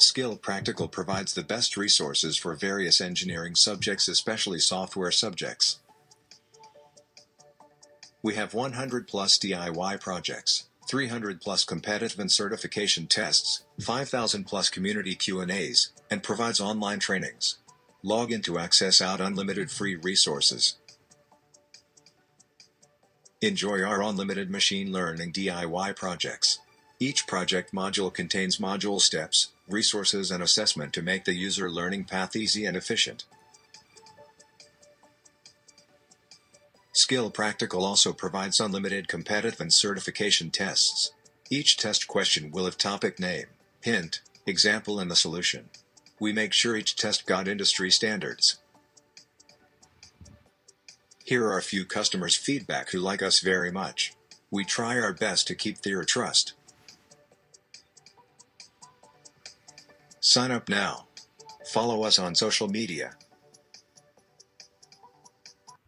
SkillPractical provides the best resources for various engineering subjects, especially software subjects. We have 100 plus DIY projects, 300 plus competitive and certification tests, 5000 plus community Q&As, and provides online trainings. Log in to access out unlimited free resources. Enjoy our unlimited machine learning DIY projects. Each project module contains module steps, resources and assessment to make the user learning path easy and efficient. SkillPractical also provides unlimited competitive and certification tests. Each test question will have topic name, hint, example and the solution. We make sure each test got industry standards. Here are a few customers' feedback who like us very much. We try our best to keep their trust. Sign up now. Follow us on social media.